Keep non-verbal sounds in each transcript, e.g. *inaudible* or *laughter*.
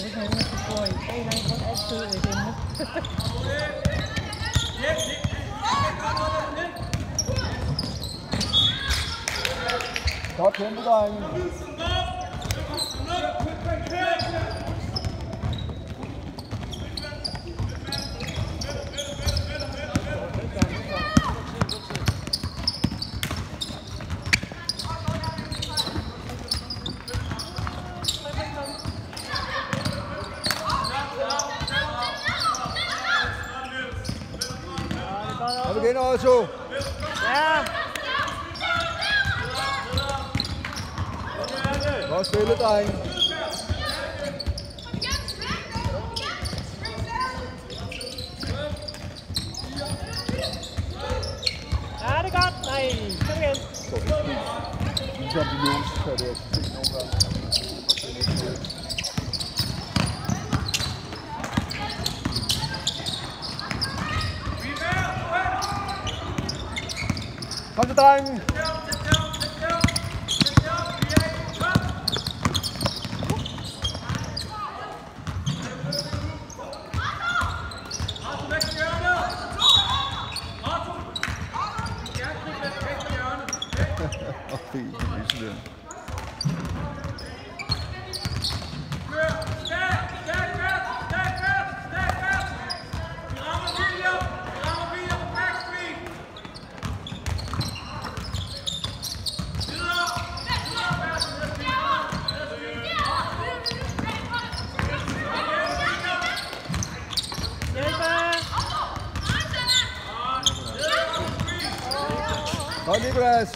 sjovt, hvis han ikke så en. En eller anden grund altid øh, et emne. Godt kæmpe, drenge. Kom igen, Otto. Ja, Godt spillet, drenge. ja, det er godt. Nej, kom igen. Ligesom de løs, så er det Kom så, drengen. Fint. *laughs* Det er sådan der. Hjælpe! Godt,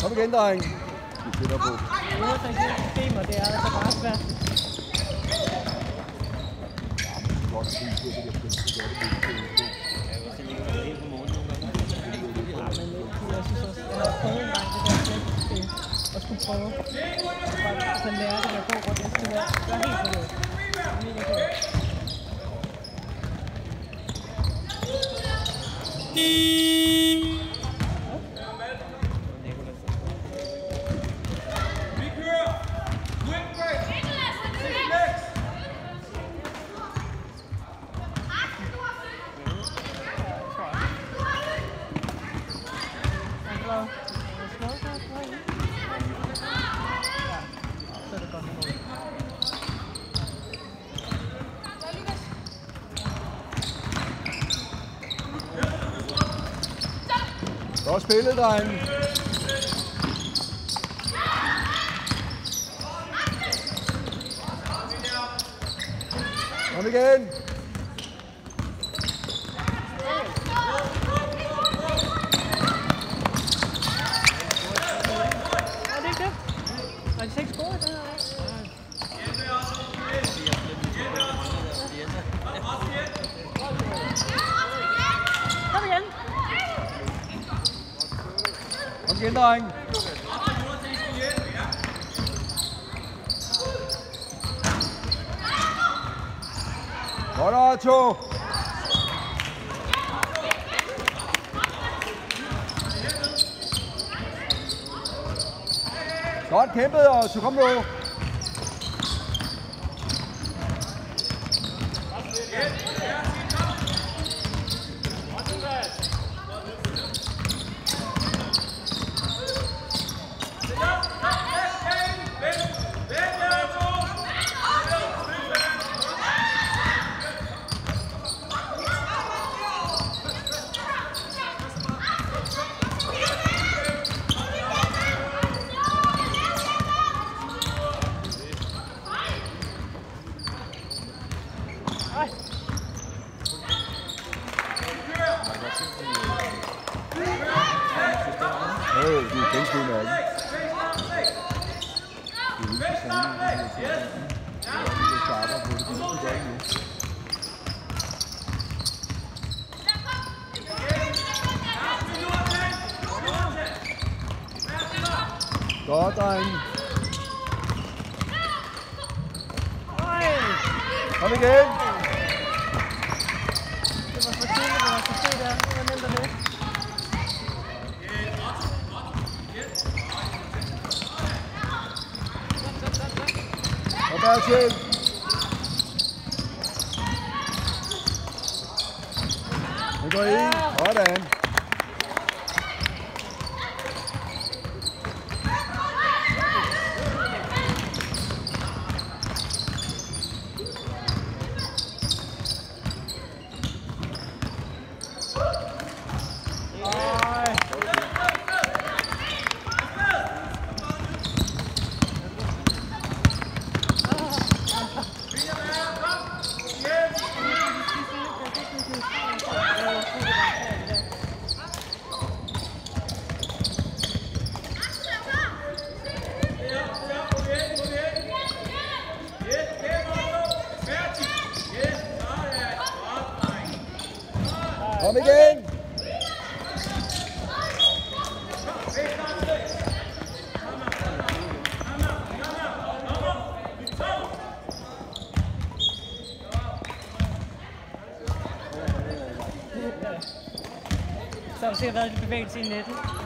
Kom igen, dreng. Vi sætter på. Det er så ikke systemer, det er altså bare svært. Godt det er det, der skal gøre det lidt. Men jeg synes har prøvet en gang det der selvsystem, at skulle prøve. Bare så lære det at gå rundt. Jeg skulle være, være helt forløst. Mega fedt. Er du glad? Er du små, så er du glad, ja? Ja, så er det godt niveau. Godt spillet, dreng. Kom igen. Er det ikke det? Har de seks gode i den her? Kom igen! Kom igen, dreng. Godt, Otto. Godt kæmpet, Otto. Kom nu. Åh, det er ganske udmærket. Det er ikke er. Det starter på det, det er ikke nu. Godt. Kom igen. Det var for tidligt, at man kunne se der. Det Det går ind. Sådan. Kom igen. Så har vi sikkert været lidt bevægelse i nettet.